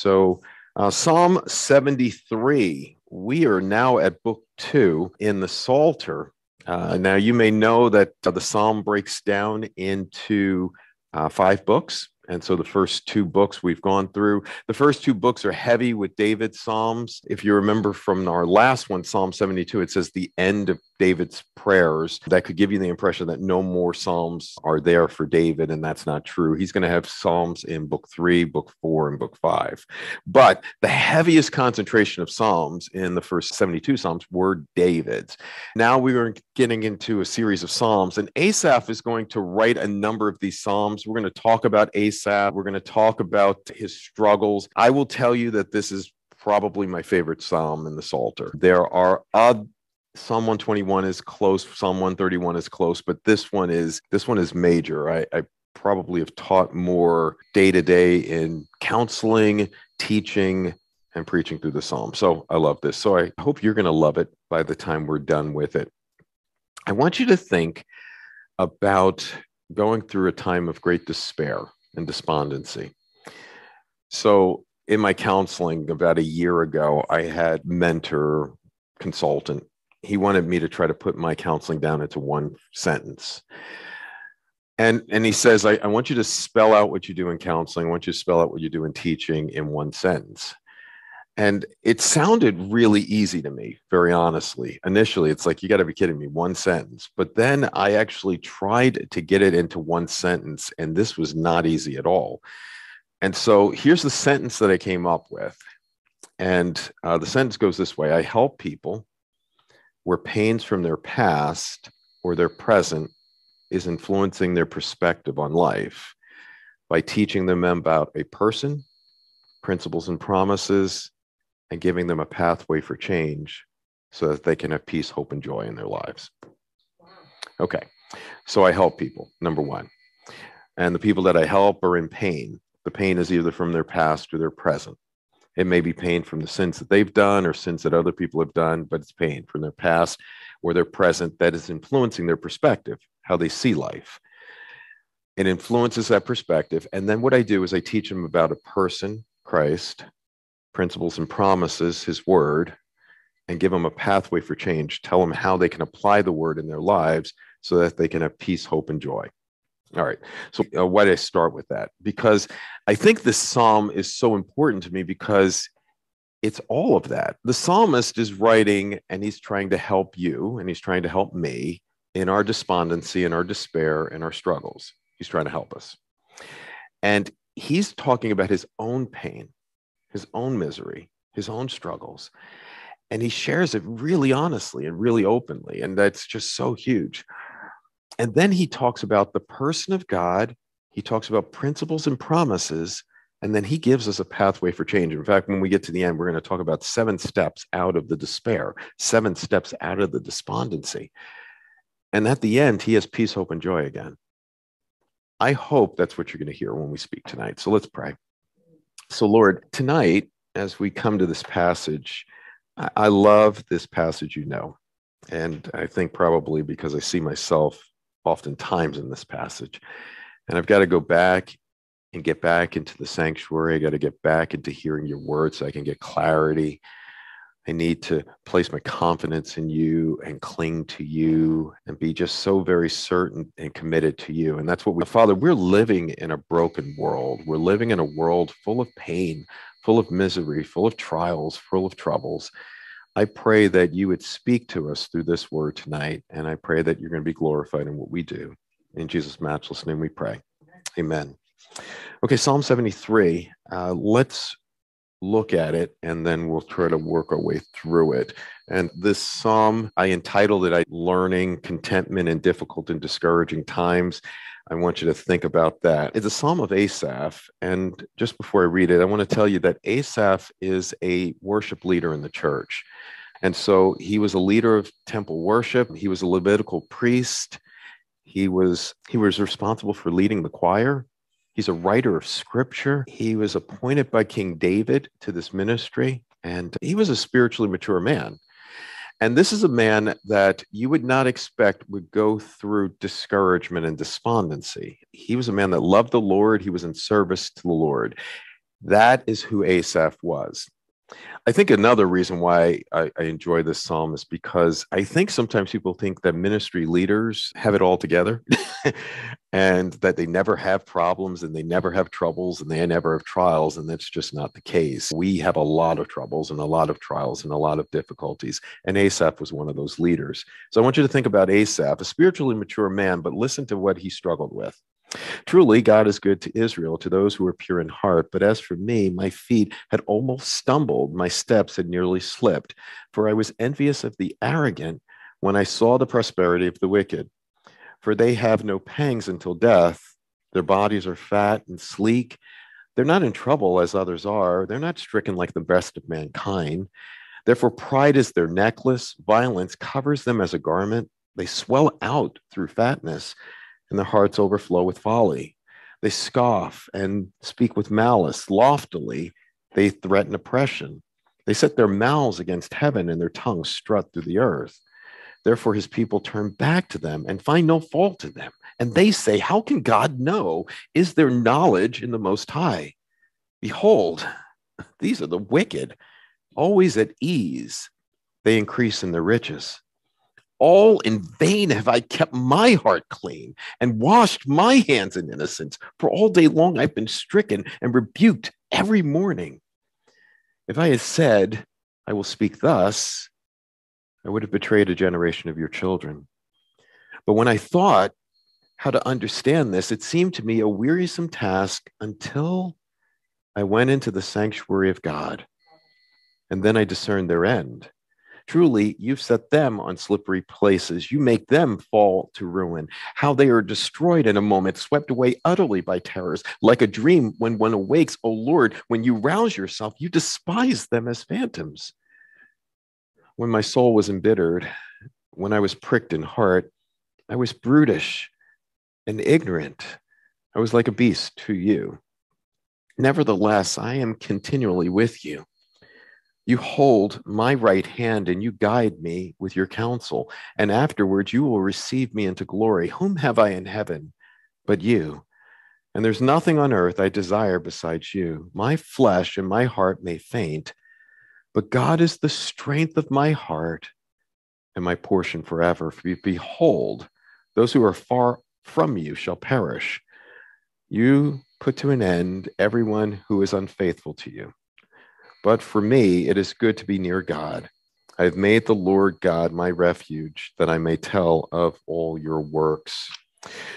So, uh, Psalm 73, we are now at book two in the Psalter. Uh, now, you may know that uh, the psalm breaks down into uh, five books. And so the first two books we've gone through, the first two books are heavy with David's Psalms. If you remember from our last one, Psalm 72, it says the end of David's prayers. That could give you the impression that no more Psalms are there for David, and that's not true. He's going to have Psalms in book three, book four, and book five. But the heaviest concentration of Psalms in the first 72 Psalms were David's. Now we are getting into a series of Psalms, and Asaph is going to write a number of these Psalms. We're going to talk about Asaph Asaph. We're going to talk about his struggles. I will tell you that this is probably my favorite psalm in the Psalter. There are other Psalm 121 is close, Psalm 131 is close, but this one is this one is major. I, I probably have taught more day to day in counseling, teaching, and preaching through the psalm. So I love this. So I hope you're going to love it by the time we're done with it. I want you to think about going through a time of great despair and despondency. So, in my counseling about a year ago, I had mentor consultant. He wanted me to try to put my counseling down into one sentence. And, and he says, I, I want you to spell out what you do in counseling. I want you to spell out what you do in teaching in one sentence. And it sounded really easy to me, very honestly. Initially, it's like, you got to be kidding me, one sentence. But then I actually tried to get it into one sentence, and this was not easy at all. And so here's the sentence that I came up with. And uh, the sentence goes this way I help people where pains from their past or their present is influencing their perspective on life by teaching them about a person, principles and promises, and giving them a pathway for change so that they can have peace, hope, and joy in their lives. Okay, so I help people, number one. And the people that I help are in pain. The pain is either from their past or their present. It may be pain from the sins that they've done or sins that other people have done, but it's pain from their past or their present that is influencing their perspective, how they see life. It influences that perspective. And then what I do is I teach them about a person, Christ, principles and promises, his word, and give them a pathway for change. Tell them how they can apply the word in their lives so that they can have peace, hope, and joy. All right. So, uh, why did I start with that? Because I think this psalm is so important to me because it's all of that. The psalmist is writing and he's trying to help you and he's trying to help me in our despondency and our despair and our struggles. He's trying to help us. And he's talking about his own pain his own misery, his own struggles. And he shares it really honestly and really openly. And that's just so huge. And then he talks about the person of God. He talks about principles and promises. And then he gives us a pathway for change. In fact, when we get to the end, we're going to talk about seven steps out of the despair, seven steps out of the despondency. And at the end, he has peace, hope, and joy again. I hope that's what you're going to hear when we speak tonight. So let's pray. So, Lord, tonight, as we come to this passage, I, love this passage, you know. And I think probably because I see myself oftentimes in this passage. And I've got to go back and get back into the sanctuary. I got to get back into hearing your words so I can get clarity. I need to place my confidence in you and cling to you and be just so very certain and committed to you. And that's what we, Father, we're living in a broken world. We're living in a world full of pain, full of misery, full of trials, full of troubles. I pray that you would speak to us through this word tonight. And I pray that you're going to be glorified in what we do. In Jesus' matchless name we pray. Amen. Okay, Psalm 73. Uh, let's look at it and then we'll try to work our way through it. And this psalm, I entitled it Learning Contentment in Difficult and Discouraging Times. I want you to think about that. It's a psalm of Asaph. And just before I read it, I want to tell you that Asaph is a worship leader in the church. And so he was a leader of temple worship, he was a Levitical priest. He was he was responsible for leading the choir. He's a writer of scripture. He was appointed by King David to this ministry, and he was a spiritually mature man. And this is a man that you would not expect would go through discouragement and despondency. He was a man that loved the Lord, he was in service to the Lord. That is who Asaph was. I think another reason why I, I, enjoy this psalm is because I think sometimes people think that ministry leaders have it all together and that they never have problems and they never mm-hmm. have troubles and they never have trials. And that's just not the case. We have a lot of troubles and a lot of trials and a lot of difficulties. And Asaph was one of those leaders. So I want you to think about Asaph, a spiritually mature man, but listen to what he struggled with. Truly, God is good to Israel, to those who are pure in heart. But as for me, my feet had almost stumbled, my steps had nearly slipped, for I was envious of the arrogant when I saw the prosperity of the wicked. For they have no pangs until death. Their bodies are fat and sleek. They're not in trouble as others are. They're not stricken like the best of mankind. Therefore, pride is their necklace. Violence covers them as a garment. They swell out through fatness and their hearts overflow with folly. They scoff and speak with malice. Loftily, they threaten oppression. They set their mouths against heaven and their tongues strut through the earth. Therefore, his people turn back to them and find no fault in them. And they say, How can God know? Is there knowledge in the Most High? Behold, these are the wicked, always at ease. They increase in their riches. All in vain have I kept my heart clean and washed my hands in innocence. For all day long I've been stricken and rebuked every morning. If I had said, I will speak thus, I would have betrayed a generation of your children. But when I thought how to understand this, it seemed to me a wearisome task until I went into the sanctuary of God. And then I discerned their end. Truly, you've set them on slippery places. You make them fall to ruin. How they are destroyed in a moment, swept away utterly by terrors, like a dream when one awakes. O Lord, when you rouse yourself, you despise them as phantoms. When my soul was embittered, when I was pricked in heart, I was brutish and ignorant. I was like a beast to you. Nevertheless, I am continually with you. You hold my right hand and you guide me with your counsel. And afterwards, you will receive me into glory. Whom have I in heaven but you? And there's nothing on earth I desire besides you. My flesh and my heart may faint, but God is the strength of my heart and my portion forever. For behold, those who are far from you shall perish. You put to an end everyone who is unfaithful to you. But for me, it is good to be near God. I have made the Lord God my refuge, that I may tell of all your works.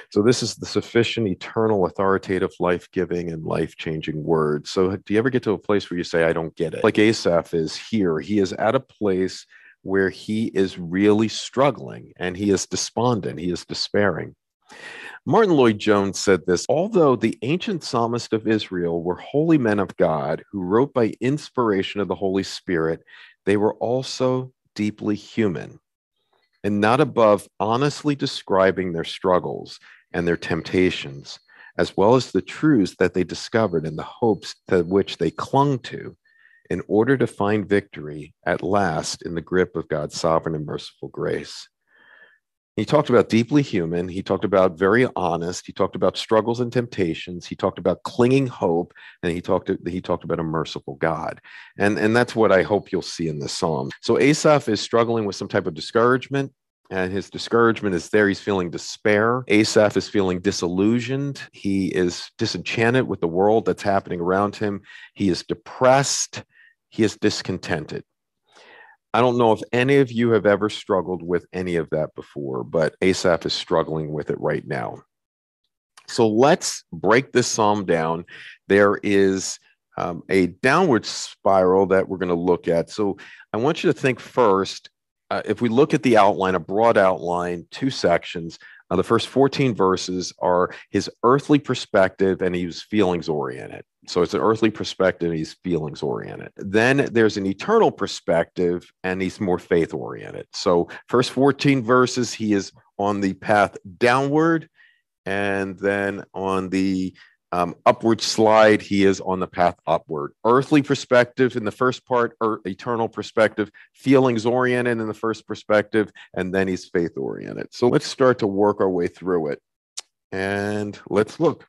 So, this is the sufficient, eternal, authoritative, life giving, and life changing word. So, do you ever get to a place where you say, I don't get it? Like Asaph is here. He is at a place where he is really struggling and he is despondent, he is despairing. Martyn Lloyd-Jones said this Although the ancient psalmists of Israel were holy men of God who wrote by inspiration of the Holy Spirit, they were also deeply human and not above honestly describing their struggles and their temptations, as well as the truths that they discovered and the hopes to which they clung to in order to find victory at last in the grip of God's sovereign and merciful grace. He talked about deeply human. He talked about very honest. He talked about struggles and temptations. He talked about clinging hope, and he talked he talked about a merciful God. And and that's what I hope you'll see in this psalm. So Asaph is struggling with some type of discouragement. And his discouragement is there. He's feeling despair. Asaph is feeling disillusioned. He is disenchanted with the world that's happening around him. He is depressed. He is discontented. I don't know if any of you have ever struggled with any of that before, but Asaph is struggling with it right now. So let's break this psalm down. There is um, a downward spiral that we're going to look at. So I want you to think first uh, if we look at the outline, a broad outline, two sections, uh, the first 14 verses are his earthly perspective and he's feelings oriented. So it's an earthly perspective, and he's feelings oriented. Then there's an eternal perspective and he's more faith oriented. So, first 14 verses, he is on the path downward. And then on the um, upward slide, he is on the path upward. Earthly perspective in the first part, or eternal perspective, feelings oriented in the first perspective, and then he's faith oriented. So let's start to work our way through it. And let's look.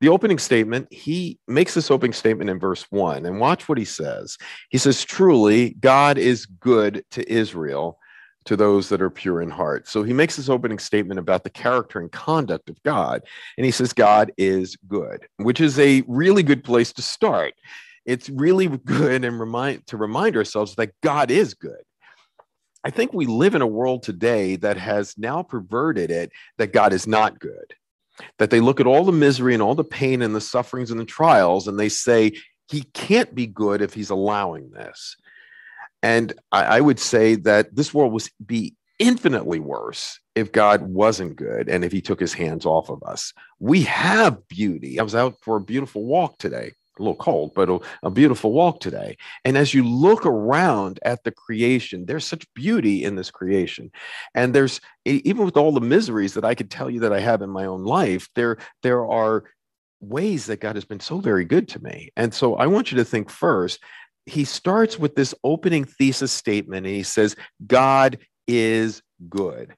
The opening statement, he makes this opening statement in verse one, and watch what he says. He says, Truly, God is good to Israel, to those that are pure in heart. So he makes this opening statement about the character and conduct of God. And he says, God is good, which is a really good place to start. It's really good and remind to remind ourselves that God is good. I think we live in a world today that has now perverted it that God is not good. That they look at all the misery and all the pain and the sufferings and the trials and they say, he can't be good if he's allowing this. And I, I would say that this world would be infinitely worse if God wasn't good and if he took his hands off of us. We have beauty. I was out for a beautiful walk today. A little cold, but a, a, beautiful walk today. And as you look around at the creation, there's such beauty in this creation. And there's even with all the miseries that I could tell you that I have in my own life, there, there are ways that God has been so very good to me. And so I want you to think first he starts with this opening thesis statement and he says, God is good.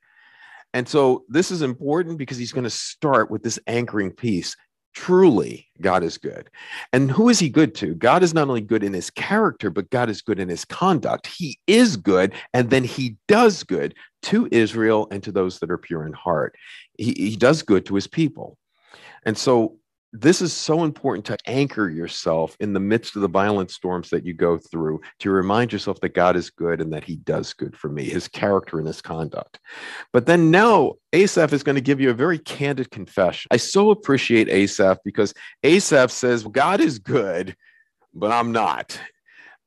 And so this is important because he's going to start with this anchoring piece. Truly, God is good. And who is he good to? God is not only good in his character, but God is good in his conduct. He is good, and then he does good to Israel and to those that are pure in heart. He, he does good to his people. And so this is so important to anchor yourself in the midst of the violent storms that you go through to remind yourself that God is good and that he does good for me, his character and his conduct. But then now Asaph is going to give you a very candid confession. I so appreciate Asaph because Asaph says, God is good, but I'm not.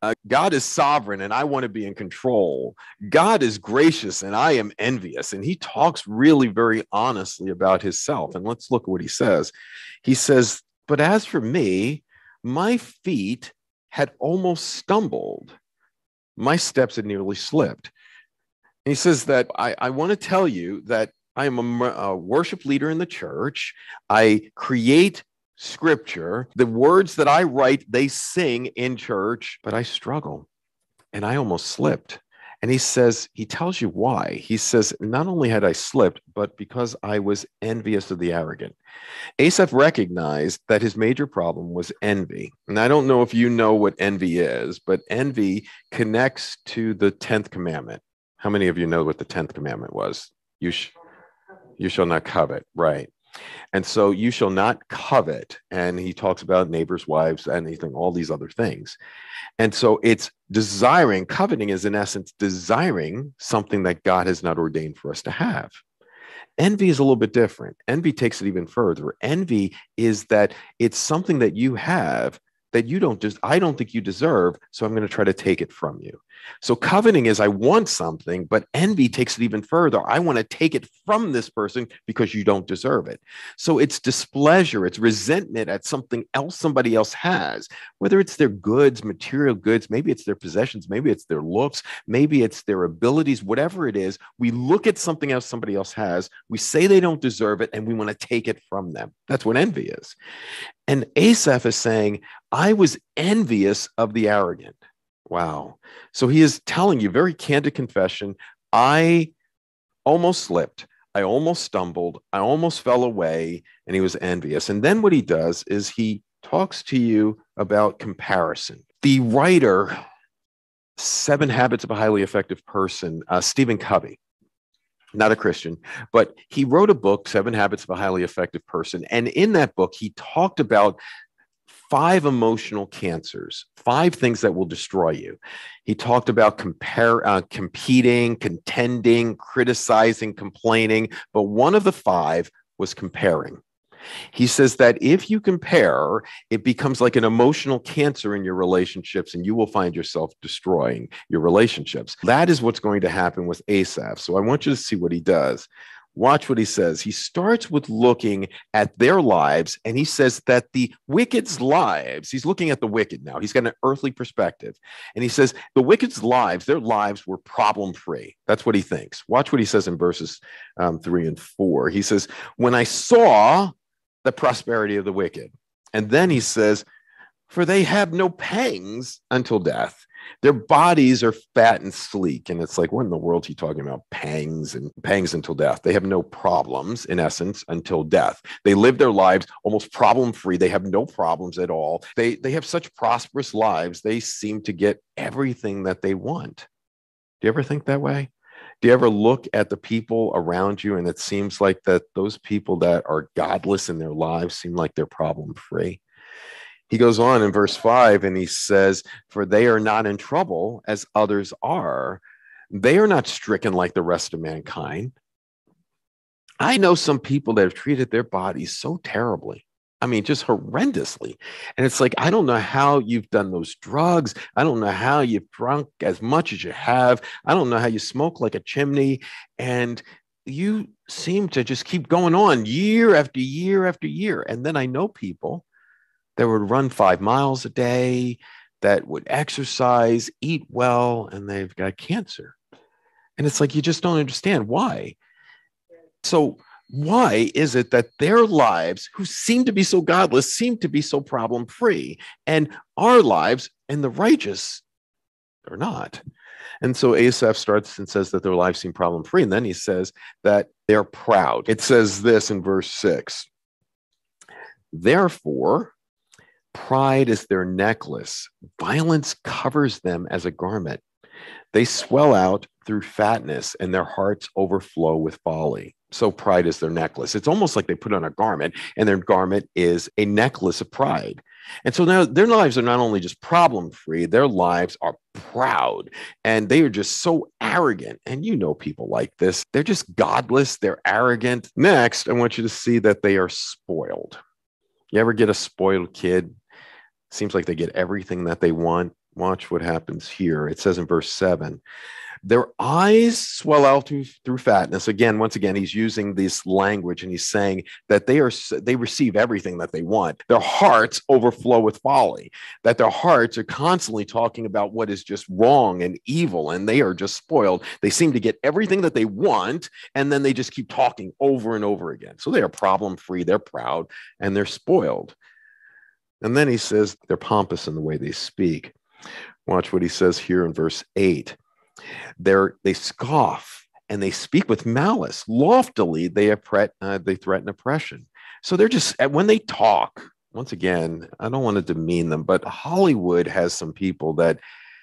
Uh, God is sovereign and I want to be in control. God is gracious and I am envious. And he talks really very honestly about himself. And let's look at what he says. He says, But as for me, my feet had almost stumbled, my steps had nearly slipped. And he says that I, I want to tell you that I am a, a worship leader in the church. I create scripture. The words that I write, they sing in church, but I struggle and I almost slipped. And he says, he tells you why. He says, not only had I slipped, but because I was envious of the arrogant. Asaph recognized that his major problem was envy. And I don't know if you know what envy is, but envy connects to the 10th commandment. How many of you know what the 10th commandment was? You, sh- you shall not covet, right? And so you shall not covet. And he talks about neighbors' wives, anything, all these other things. And so it's desiring, coveting is in essence desiring something that God has not ordained for us to have. Envy is a little bit different. Envy takes it even further. Envy is that it's something that you have that you don't just, I don't think you deserve. So I'm going to try to take it from you. So coveting is I want something, but envy takes it even further. I want to take it from this person because you don't deserve it. So it's displeasure, it's resentment at something else somebody else has, whether it's their goods, material goods, maybe it's their possessions, maybe it's their looks, maybe it's their abilities, whatever it is. We look at something else somebody else has, we say they don't deserve it, and we want to take it from them. That's what envy is. And Asaph is saying, I was envious of the arrogant. Wow. So he is telling you very candid confession. I almost slipped. I almost stumbled. I almost fell away. And he was envious. And then what he does is he talks to you about comparison. The writer, Seven Habits of a Highly Effective Person, uh, Stephen Covey, not a Christian, but he wrote a book, Seven Habits of a Highly Effective Person. And in that book, he talked about five emotional cancers, five things that will destroy you. He talked about compare, uh, competing, contending, criticizing, complaining, but one of the five was comparing. He says that if you compare, it becomes like an emotional cancer in your relationships, and you will find yourself destroying your relationships. That is what's going to happen with Asaph. So I want you to see what he does. Watch what he says. He starts with looking at their lives, and he says that the wicked's lives, he's looking at the wicked now. He's got an earthly perspective. And he says the wicked's lives, their lives were problem free. That's what he thinks. Watch what he says in verses um, three and four. He says, When I saw the prosperity of the wicked, and then he says, he for they have no pangs until death. Their bodies are fat and sleek. And it's like, what in the world are you talking about? Pangs and pangs until death. They have no problems, in essence, until death. They live their lives almost problem free. They have no problems at all. They, they have such prosperous lives. They seem to get everything that they want. Do you ever think that way? Do you ever look at the people around you and it seems like that those people that are godless in their lives seem like they're problem free? He goes on in verse 5 and he says, For they are not in trouble as others are. They are not stricken like the rest of mankind. I know some people that have treated their bodies so terribly. I mean, just horrendously. And it's like, I don't know how you've done those drugs. I don't know how you've drunk as much as you have. I don't know how you smoke like a chimney. And you seem to just keep going on year after year after year. And then I know people that would run five miles a day, that would exercise, eat well, and they've got cancer. And it's like, you just don't understand why. So, why is it that their lives, who seem to be so godless, seem to be so problem free, and our lives and the righteous are not? And so Asaph starts and says that their lives seem problem free. And then he says that they're proud. It says this in verse six Therefore, Pride is their necklace. Violence covers them as a garment. They swell out through fatness, and their hearts overflow with folly. So, pride is their necklace. It's almost like they put on a garment, and their garment is a necklace of pride. And so now their lives are not only just problem free, their lives are proud and they are just so arrogant. And you know people like this. They're just godless, they're arrogant. Next, I want you to see that they are spoiled. You ever get a spoiled kid? Seems like they get everything that they want. Watch what happens here. It says in verse 7 their eyes swell out through, through fatness. Again once again he's using this language and he's saying that they are they receive everything that they want. Their hearts overflow with folly that their hearts are constantly talking about what is just wrong and evil and they are just spoiled. They seem to get everything that they want and then they just keep talking over and over again. So they are problem free they're proud and they're spoiled. And then he says they're pompous in the way they speak. Watch what he says here in verse 8. They're, they scoff and they speak with malice. Loftily, they, appre- uh, they threaten oppression. So they're just, when they talk, once again, I don't want to demean them, but Hollywood has some people that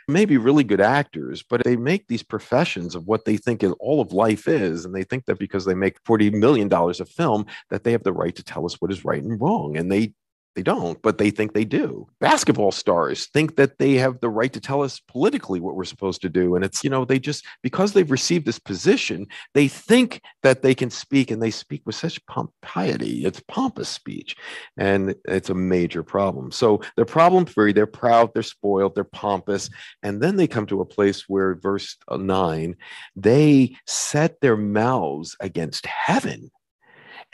may be really good actors, but they make these professions of what they think is all of life is. And they think that because they make $40 million a film, that they have the right to tell us what is right and wrong. And they they don't, but they think they do. Basketball stars think that they have the right to tell us politically what we're supposed to do. And it's, you know, they just, because they've received this position, they think that they can speak and they speak with such pomp- piety. It's pompous speech. And it's a major problem. So they're problem free, they're proud, they're spoiled, they're pompous. And then they come to a place where, verse nine, they set their mouths against heaven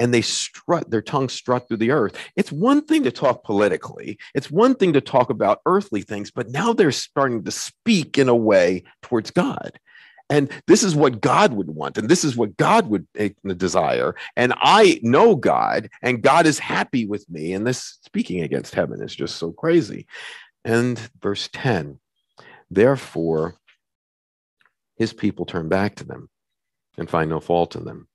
and they strut their tongues strut through the earth. It's one thing to talk politically. It's one thing to talk about earthly things but now they're starting to speak in a way towards god. And this is what god would want and this is what god would eh, desire. And i know god and god is happy with me and this speaking against heaven is just so crazy. And verse 10 therefore his people turn back to them and find no fault in them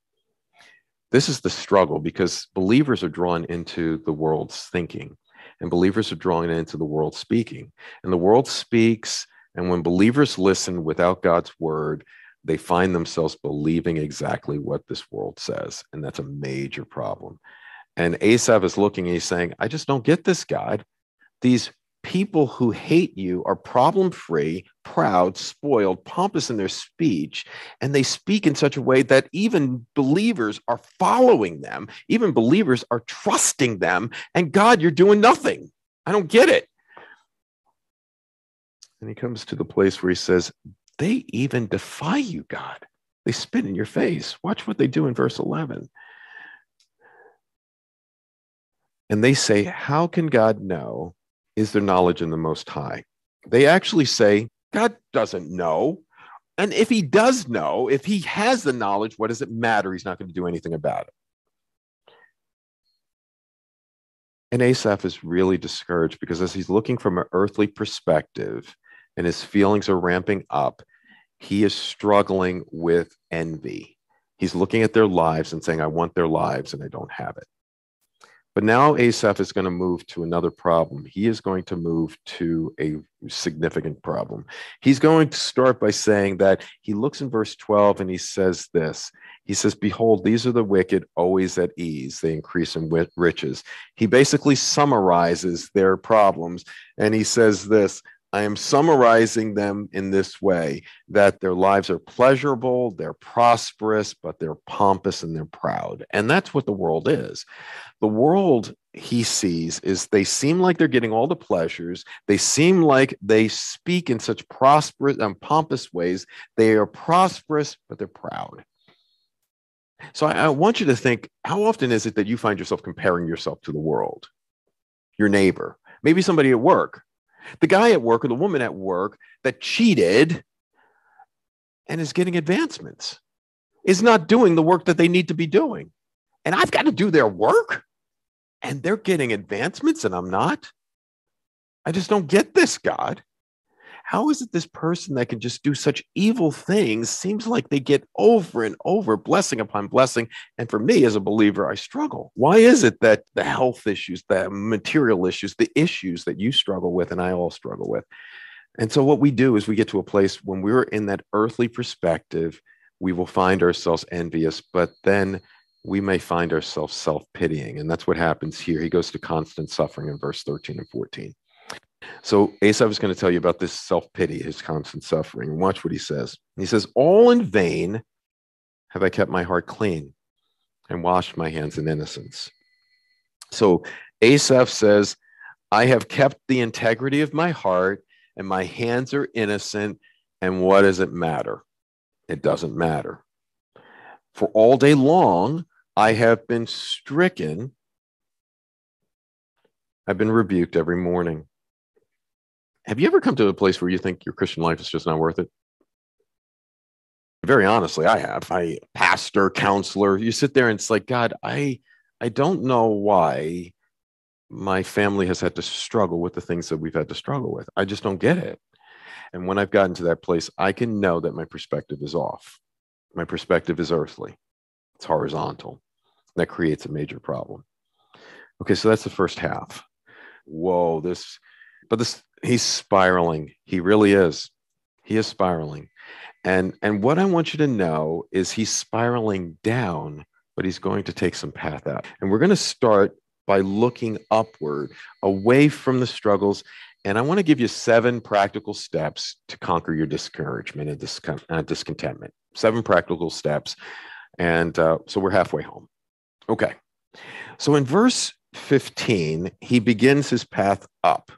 this is the struggle because believers are drawn into the world's thinking and believers are drawn into the world speaking. And the world speaks, and when believers listen without God's word, they find themselves believing exactly what this world says. And that's a major problem. And Asaph is looking he's saying, I just don't get this, God. These people who hate you are problem free, proud, spoiled, pompous in their speech, and they speak in such a way that even believers are following them, even believers are trusting them. And God, you're doing nothing. I don't get it. And he comes to the place where he says, They even defy you, God. They spit in your face. Watch what they do in verse 11. And they say, How can God know is their knowledge in the Most High. They actually say, God doesn't know. And if he does know, if he has the knowledge, what does it matter? He's not going to do anything about it. And Asaph is really discouraged because as he's looking from an earthly perspective and his feelings are ramping up, he is struggling with envy. He's looking at their lives and saying, I want their lives and I don't have it. But now Asaph is going to move to another problem. He is going to move to a significant problem. He's going to start by saying that he looks in verse 12 and he says this. He says, Behold, these are the wicked always at ease. They increase in riches. He basically summarizes their problems and he says this I am summarizing them in this way that their lives are pleasurable, they're prosperous, but they're pompous and they're proud. And that's what the world is. The world he sees is they seem like they're getting all the pleasures. They seem like they speak in such prosperous and pompous ways. They are prosperous, but they're proud. So I, I want you to think how often is it that you find yourself comparing yourself to the world, your neighbor, maybe somebody at work? The guy at work or the woman at work that cheated and is getting advancements is not doing the work that they need to be doing. And I've got to do their work and they're getting advancements and I'm not. I just don't get this, God. How is it this person that can just do such evil things seems like they get over and over blessing upon blessing? And for me as a believer, I struggle. Why is it that the health issues, the material issues, the issues that you struggle with and I all struggle with? And so what we do is we get to a place when we're in that earthly perspective, we will find ourselves envious, but then we may find ourselves self pitying. And that's what happens here. He goes to constant suffering in verse 13 and 14. So Asaph is going to tell you about this self pity, his constant suffering. Watch what he says. He says, All in vain have I kept my heart clean and washed my hands in innocence. So Asaph says, I have kept the integrity of my heart and my hands are innocent. And what does it matter? It doesn't matter. For all day long, I have been stricken. I've been rebuked every morning. Have you ever come to a place where you think your Christian life is just not worth it? Very honestly, I have. I pastor, counselor, you sit there and it's like, God, I I don't know why my family has had to struggle with the things that we've had to struggle with. I just don't get it. And when I've gotten to that place, I can know that my perspective is off. My perspective is earthly. It's horizontal. That creates a major problem. Okay, so that's the first half. Whoa, this but this he's spiraling. He really is. He is spiraling. And and what I want you to know is he's spiraling down, but he's going to take some path out. And we're going to start by looking upward, away from the struggles. And I want to give you seven practical steps to conquer your discouragement and discon- uh, discontentment. Seven practical steps. And uh, so we're halfway home. Okay. So in verse 15, he begins his path up.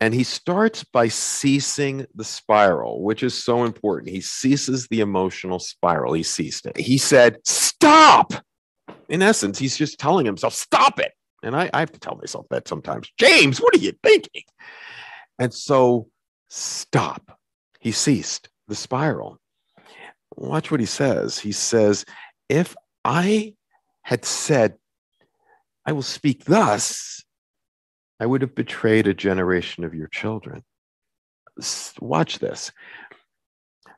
And he starts by ceasing the spiral, which is so important. He ceases the emotional spiral. He ceased it. He said, Stop. In essence, he's just telling himself, Stop it. And I, I have to tell myself that sometimes. James, what are you thinking? And so, stop. He ceased the spiral. Watch what he says. He says, If I had said, I will speak thus, I would have betrayed a generation of your children. Watch this.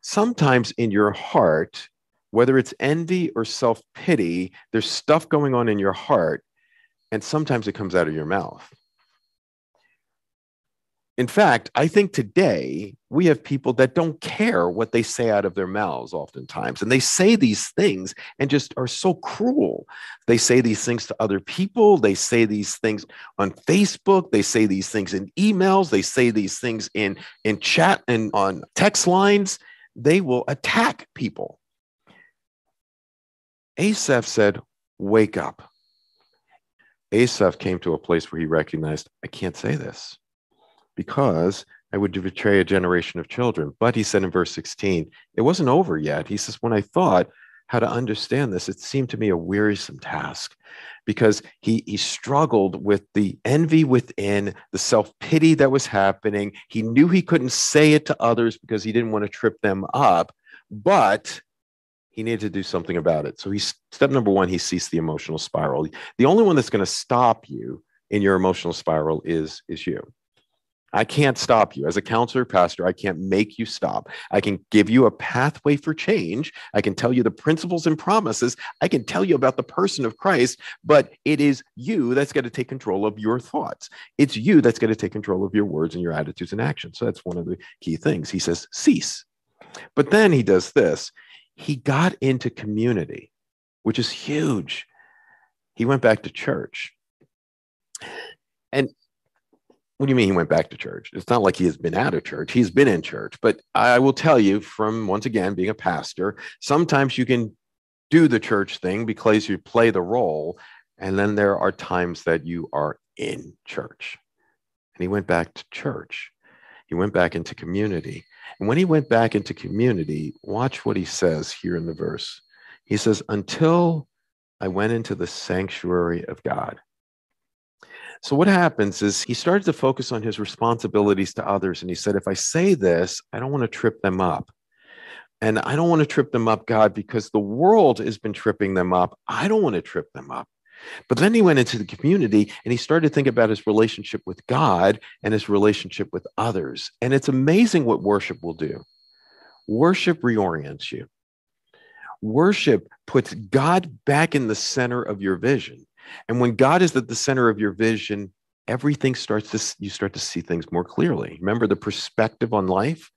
Sometimes in your heart, whether it's envy or self pity, there's stuff going on in your heart, and sometimes it comes out of your mouth. In fact, I think today we have people that don't care what they say out of their mouths oftentimes. And they say these things and just are so cruel. They say these things to other people. They say these things on Facebook. They say these things in emails. They say these things in, in chat and on text lines. They will attack people. Asaph said, Wake up. Asaph came to a place where he recognized, I can't say this because I would betray a generation of children. But he said in verse 16, it wasn't over yet. He says, When I thought how to understand this, it seemed to me a wearisome task because he, he struggled with the envy within, the self pity that was happening. He knew he couldn't say it to others because he didn't want to trip them up, but he needed to do something about it. So he step number one, he ceased the emotional spiral. The only one that's going to stop you in your emotional spiral is is you. I can't stop you. As a counselor, pastor, I can't make you stop. I can give you a pathway for change. I can tell you the principles and promises. I can tell you about the person of Christ, but it is you that's going to take control of your thoughts. It's you that's going to take control of your words and your attitudes and actions. So that's one of the key things. He says, cease. But then he does this he got into community, which is huge. He went back to church. And what do you mean he went back to church? It's not like he has been out of church. He's been in church. But I will tell you from once again being a pastor, sometimes you can do the church thing because you play the role. And then there are times that you are in church. And he went back to church. He went back into community. And when he went back into community, watch what he says here in the verse. He says, Until I went into the sanctuary of God. So what happens is he started to focus on his responsibilities to others. And he said, if I say this, I don't want to trip them up. And I don't want to trip them up, God, because the world has been tripping them up. I don't want to trip them up. But then he went into the community and he started to think about his relationship with God and his relationship with others. And it's amazing what worship will do. Worship reorients you. Worship puts God back in the center of your vision. And when God is at the center of your vision, everything starts to, you start to see things more clearly. Remember the perspective on life?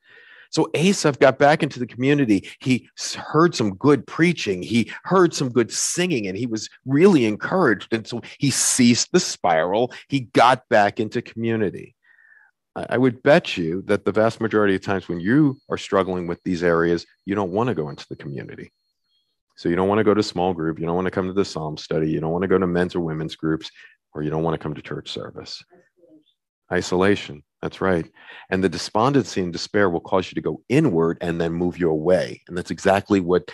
So Asaph got back into the community. He heard some good preaching. He heard some good singing, and he was really encouraged. And so he ceased the spiral. He got back into community. I would bet you that the vast majority of times when you are struggling with these areas, you don't want to go into the community. So you don't want to go to small group. You don't want to come to the psalm study. You don't want to go to men's or women's groups, or you don't want to come to church service. Isolation. That's right. And the despondency and despair will cause you to go inward and then move you away. And that's exactly what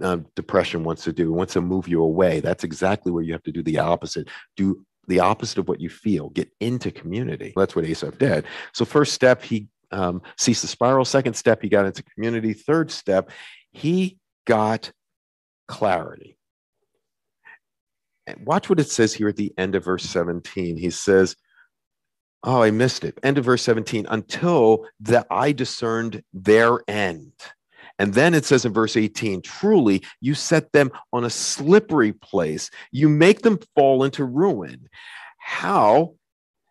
uh, depression wants to do. It wants to move you away. That's exactly where you have to do the opposite. Do the opposite of what you feel. Get into community. That's what Asaph did. So first step, he um, ceased the spiral. Second step, he got into community. Third step, he got clarity. And watch what it says here at the end of verse 17. He says, Oh, I missed it. End of verse 17, until that I discerned their end. And then it says in verse 18, truly you set them on a slippery place. You make them fall into ruin. How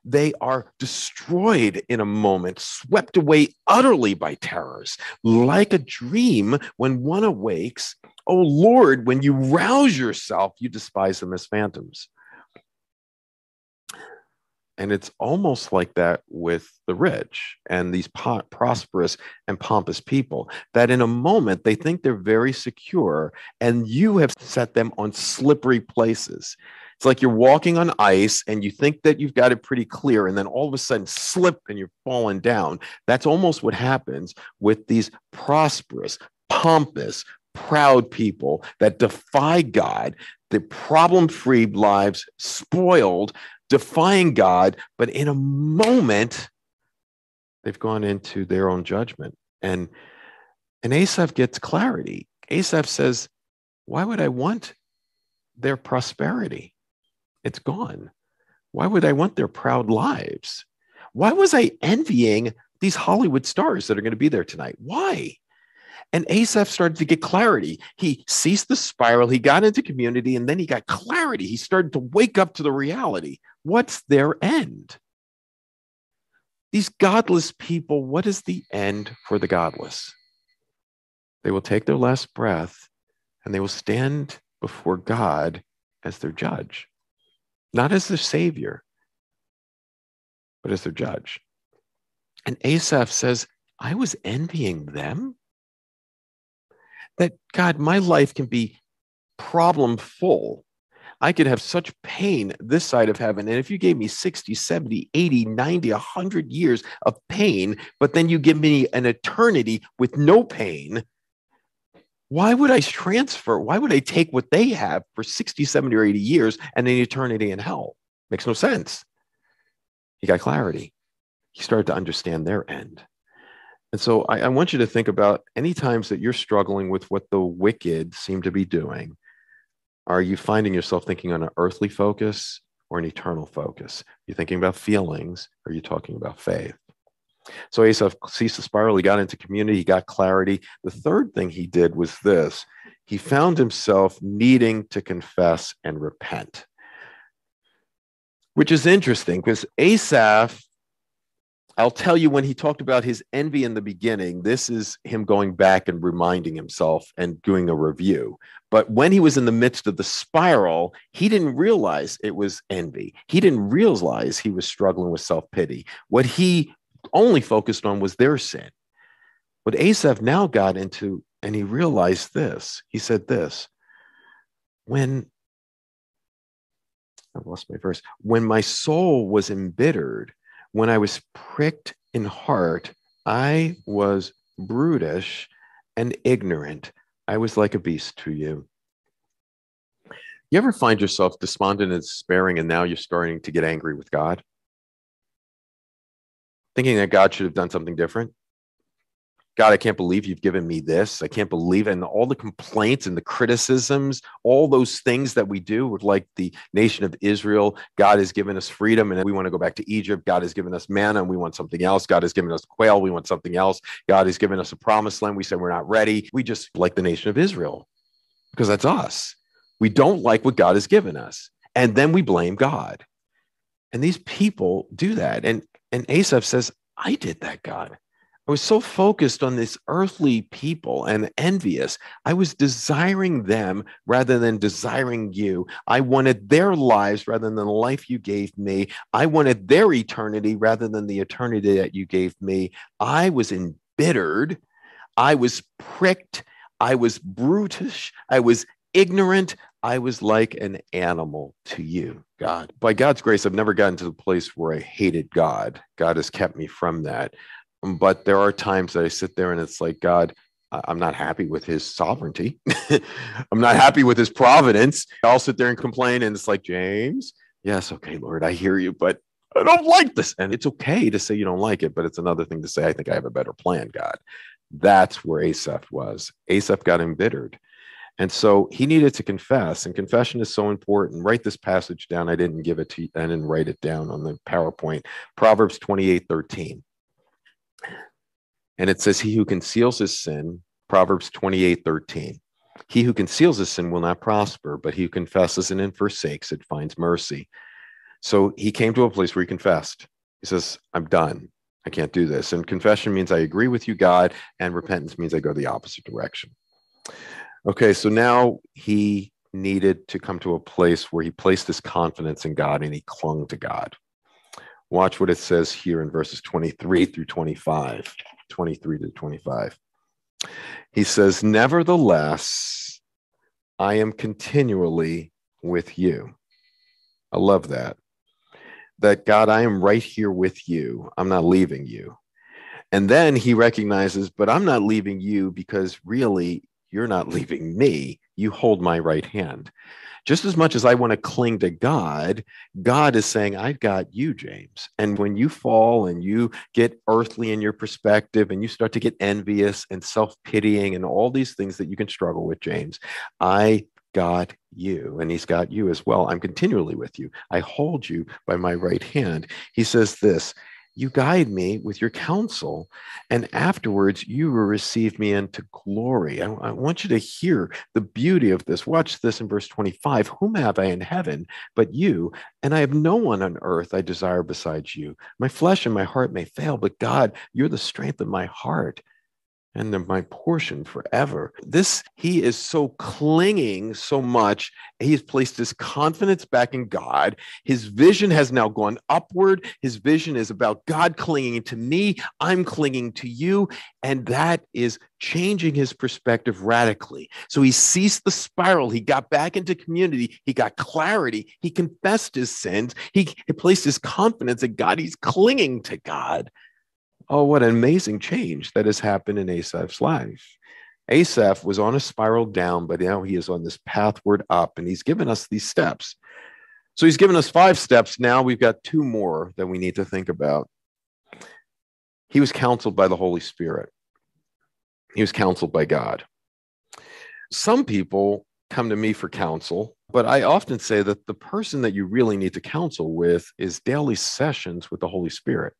they are destroyed in a moment, swept away utterly by terrors, like a dream when one awakes Oh Lord, when you rouse yourself, you despise them as phantoms. And it's almost like that with the rich and these po- prosperous and pompous people, that in a moment they think they're very secure, and you have set them on slippery places. It's like you're walking on ice and you think that you've got it pretty clear, and then all of a sudden slip and you're falling down. That's almost what happens with these prosperous, pompous, proud people that defy God, the problem free lives spoiled, defying God, but in a moment, they've gone into their own judgment. And, and Asaph gets clarity. Asaph says, Why would I want their prosperity? It's gone. Why would I want their proud lives? Why was I envying these Hollywood stars that are going to be there tonight? Why? And Asaph started to get clarity. He ceased the spiral, he got into community, and then he got clarity. He started to wake up to the reality. What's their end? These godless people, what is the end for the godless? They will take their last breath and they will stand before God as their judge, not as their savior, but as their judge. And Asaph says, I was envying them that God, my life can be problem full. I could have such pain this side of heaven. And if you gave me 60, 70, 80, 90, 100 years of pain, but then you give me an eternity with no pain, why would I transfer? Why would I take what they have for 60, 70, or 80 years and an eternity in hell? Makes no sense. He got clarity. He started to understand their end. And so I, I, want you to think about any times that you're struggling with what the wicked seem to be doing. Are you finding yourself thinking on an earthly focus or an eternal focus? You're thinking about feelings, or are you talking about faith? So Asaph ceased to spiral. He got into community. He got clarity. The third thing he did was this he found himself needing to confess and repent, which is interesting because Asaph I'll tell you when he talked about his envy in the beginning, this is him going back and reminding himself and doing a review. But when he was in the midst of the spiral, he didn't realize it was envy. He didn't realize he was struggling with self pity. What he only focused on was their sin. What Asaph now got into, and he realized this, he said this when I lost my verse, when my soul was embittered, when I was pricked in heart, I was brutish and ignorant. I was like a beast to you. You ever find yourself despondent and despairing, and now you're starting to get angry with God? Thinking that God should have done something different? God, I can't believe you've given me this. I can't believe it. And all the complaints and the criticisms, all those things that we do, with like the nation of Israel, God has given us freedom and we want to go back to Egypt. God has given us manna and we want something else. God has given us quail. We want something else. God has given us a promised land. We said we're not ready. We just like the nation of Israel because that's us. We don't like what God has given us. And then we blame God. And these people do that. And, and Asaph says, I did that, God. I was so focused on this earthly people and envious. I was desiring them rather than desiring you. I wanted their lives rather than the life you gave me. I wanted their eternity rather than the eternity that you gave me. I was embittered. I was pricked. I was brutish. I was ignorant. I was like an animal to you, God. By God's grace, I've never gotten to the place where I hated God. God has kept me from that. But there are times that I sit there and it's like, God, I'm not happy with his sovereignty. I'm not happy with his providence. I'll sit there and complain. And it's like, James, yes, okay, Lord, I hear you, but I don't like this. And it's okay to say you don't like it, but it's another thing to say, I think I have a better plan, God. That's where Asaph was. Asaph got embittered. And so he needed to confess, and confession is so important. Write this passage down. I didn't give it to you, I didn't write it down on the PowerPoint. Proverbs 28 13. And it says, He who conceals his sin, Proverbs 28 13. He who conceals his sin will not prosper, but he who confesses and forsakes it finds mercy. So he came to a place where he confessed. He says, I'm done. I can't do this. And confession means I agree with you, God, and repentance means I go the opposite direction. Okay, so now he needed to come to a place where he placed his confidence in God and he clung to God. Watch what it says here in verses 23 through 25. 23 to 25. He says, Nevertheless, I am continually with you. I love that. That God, I am right here with you. I'm not leaving you. And then he recognizes, but I'm not leaving you because really you're not leaving me. You hold my right hand. Just as much as I want to cling to God, God is saying, I've got you, James. And when you fall and you get earthly in your perspective and you start to get envious and self pitying and all these things that you can struggle with, James, I got you and he's got you as well. I'm continually with you. I hold you by my right hand. He says this you guide me with your counsel, and afterwards you will receive me into glory. I, I, want you to hear the beauty of this. Watch this in verse 25 Whom have I in heaven but you? And I have no one on earth I desire besides you. My flesh and my heart may fail, but God, you're the strength of my heart and they're my portion forever. This, he is so clinging so much. He has placed his confidence back in God. His vision has now gone upward. His vision is about God clinging to me. I'm clinging to you. And that is changing his perspective radically. So he ceased the spiral. He got back into community. He got clarity. He confessed his sins. He, he placed his confidence in God. He's clinging to God. Oh, what an amazing change that has happened in Asaph's life. Asaph was on a spiral down, but now he is on this pathward up, and he's given us these steps. So he's given us five steps. Now we've got two more that we need to think about. He was counseled by the Holy Spirit, he was counseled by God. Some people come to me for counsel, but I often say that the person that you really need to counsel with is daily sessions with the Holy Spirit.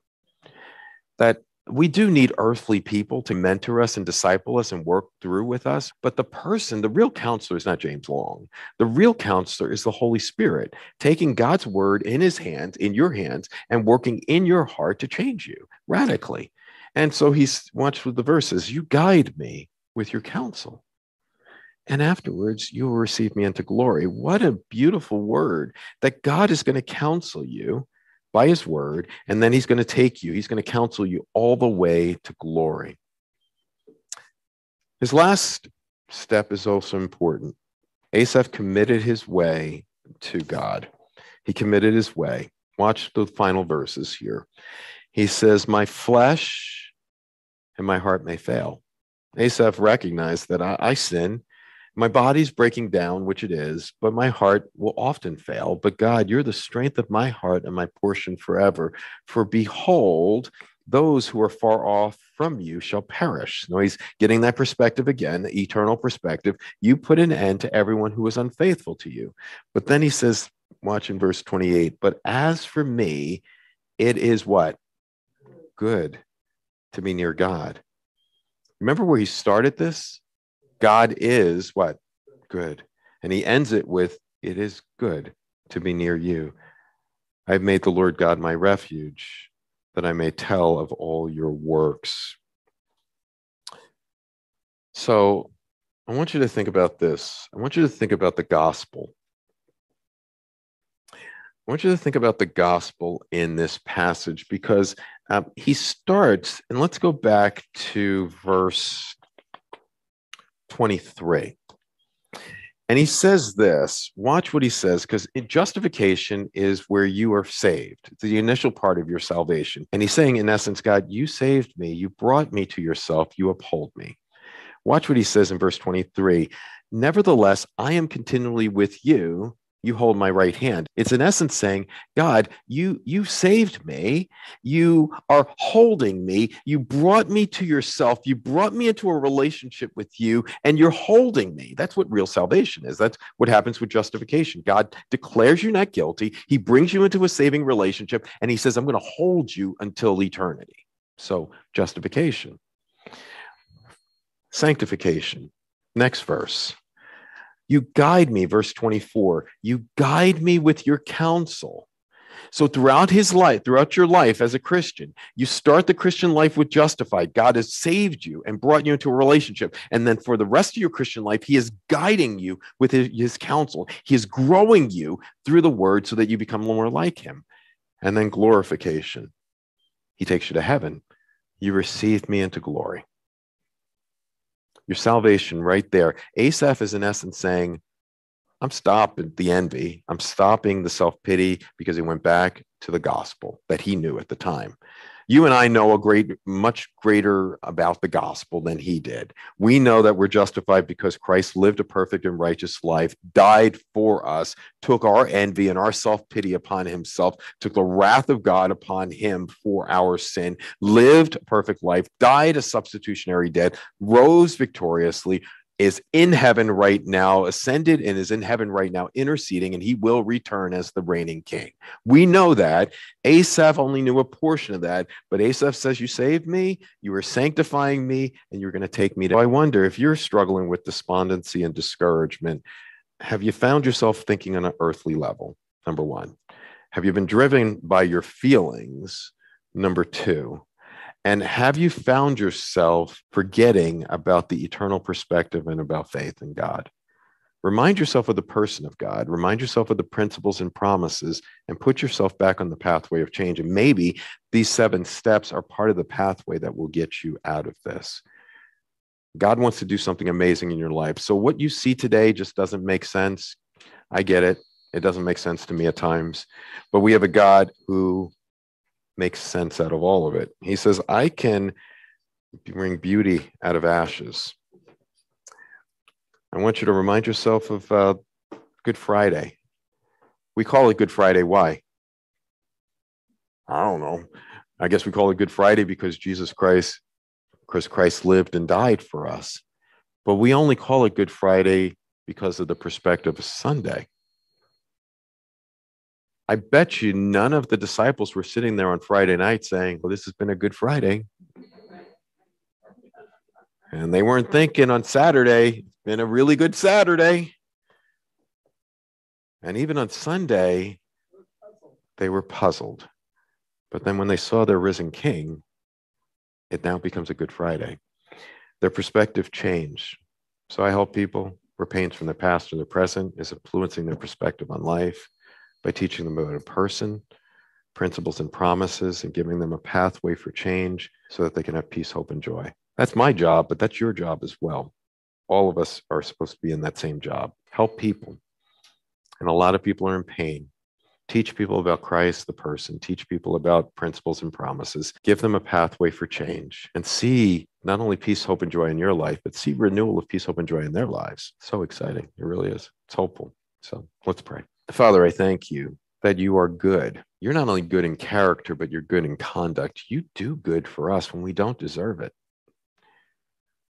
That we do need earthly people to mentor us and disciple us and work through with us. But the person, the real counselor is not James Long. The real counselor is the Holy Spirit, taking God's word in his hands, in your hands, and working in your heart to change you radically. And so he's watched with the verses, you guide me with your counsel. And afterwards, you will receive me into glory. What a beautiful word that God is going to counsel you by his word, and then he's going to take you, he's going to counsel you all the way to glory. His last step is also important. Asaph committed his way to God. He committed his way. Watch the final verses here. He says, My flesh and my heart may fail. Asaph recognized that I, I sin my body's breaking down, which it is, but my heart will often fail. But God, you're the strength of my heart and my portion forever. For behold, those who are far off from you shall perish. Now he's getting that perspective again, the eternal perspective. You put an end to everyone who is unfaithful to you. But then he says, watch in verse 28, but as for me, it is what? Good to be near God. Remember where he started this? God is what? Good. And he ends it with, It is good to be near you. I've made the Lord God my refuge, that I may tell of all your works. So I want you to think about this. I want you to think about the gospel. I want you to think about the gospel in this passage because um, he starts, and let's go back to verse 23. And he says this watch what he says, because justification is where you are saved, it's the initial part of your salvation. And he's saying, in essence, God, you saved me, you brought me to yourself, you uphold me. Watch what he says in verse 23 Nevertheless, I am continually with you you hold my right hand. It's in essence saying god you you saved me. You are holding me. You brought me to yourself. You brought me into a relationship with you and you're holding me. That's what real salvation is. That's what happens with justification. God declares you not guilty. He brings you into a saving relationship and he says i'm going to hold you until eternity. So justification. Sanctification. Next verse you guide me, verse 24. You guide me with your counsel. So, throughout his life, throughout your life as a Christian, you start the Christian life with justified. God has saved you and brought you into a relationship. And then for the rest of your Christian life, he is guiding you with his, counsel. He is growing you through the word so that you become more like him. And then glorification. He takes you to heaven. You receive me into glory your salvation right there. Asaph is in essence saying, I'm stopping the envy. I'm stopping the self pity because he went back to the gospel that he knew at the time you and I know a great, much greater about the gospel than he did. We know that we're justified because Christ lived a perfect and righteous life, died for us, took our envy and our self pity upon himself, took the wrath of God upon him for our sin, lived a perfect life, died a substitutionary death, rose victoriously, is in heaven right now, ascended and is in heaven right now, interceding, and he will return as the reigning king. We know that. Asaph only knew a portion of that, but Asaph says, You saved me, you are sanctifying me, and you're going to take me to. I wonder if you're struggling with despondency and discouragement, have you found yourself thinking on an earthly level? Number one. Have you been driven by your feelings? Number two. And have you found yourself forgetting about the eternal perspective and about faith in God? Remind yourself of the person of God, remind yourself of the principles and promises, and put yourself back on the pathway of change. And maybe these seven steps are part of the pathway that will get you out of this. God wants to do something amazing in your life. So, what you see today just doesn't make sense. I get it. It doesn't make sense to me at times. But we have a God who makes sense out of all of it. He says, I can bring beauty out of ashes. I want you to remind yourself of uh, Good Friday. We call it Good Friday. Why? I don't know. I guess we call it Good Friday because Jesus Christ, because Christ lived and died for us. But we only call it Good Friday because of the perspective of Sunday. I bet you none of the disciples were sitting there on Friday night saying, Well, this has been a good Friday. And they weren't thinking on Saturday, it's been a really good Saturday. And even on Sunday, they were puzzled. But then when they saw their risen king, it now becomes a Good Friday. Their perspective changed. So I help people where pains from their past or their present is influencing their perspective on life by teaching them about a person, principles and promises, and giving them a pathway for change so that they can have peace, hope, and joy. That's my job, but that's your job as well. All of us are supposed to be in that same job. Help people. And a lot of people are in pain. Teach people about Christ, the person, teach people about principles and promises, give them a pathway for change, and see not only peace, hope, and joy in your life, but see renewal of peace, hope, and joy in their lives. So exciting. It really is. It's hopeful. So let's pray. Father, I thank you that you are good. You're not only good in character, but you're good in conduct. You do good for us when we don't deserve it.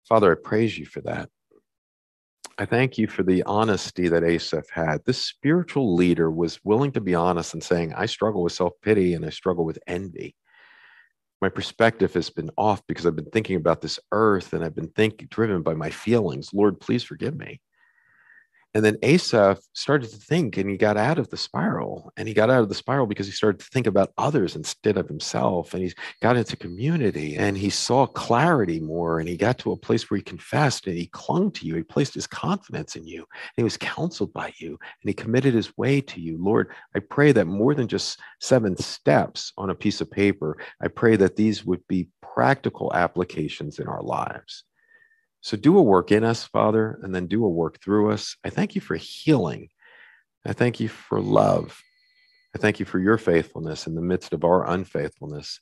Father, I praise you for that. I thank you for the honesty that Asaph had. This spiritual leader was willing to be honest and saying, I struggle with self pity and I struggle with envy. My perspective has been off because I've been thinking about this earth and I've been thinking driven by my feelings. Lord, please forgive me. And then Asaph started to think and he got out of the spiral. And he got out of the spiral because he started to think about others instead of himself. And he got into community and he saw clarity more. And he got to a place where he confessed and he clung to you. He placed his confidence in you. And he was counseled by you. And he committed his way to you. Lord, I pray that more than just seven steps on a piece of paper, I pray that these would be practical applications in our lives. So do a work in us, Father, and then do a work through us. I thank you for healing. I thank you for love. I thank you for your faithfulness in the midst of our unfaithfulness.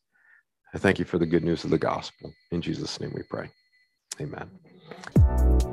I thank you for the good news of the gospel. In Jesus' name we pray. Amen.